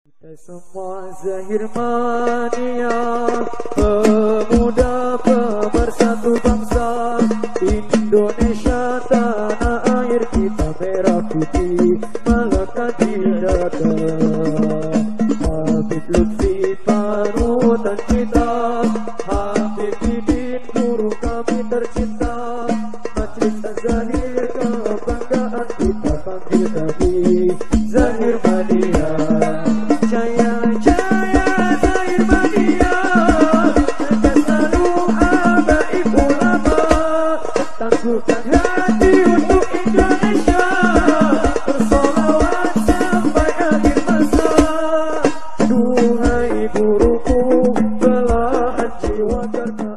Kita semua zahir mania Pemuda pemersatu bangsa. Indonesia tanah air kita merah putih Melekat di Habib Lutfi panutan kita Habib Bibin guru kami tercinta Majlis Zahir kebanggaan kita panggil kami Terima kasih kerana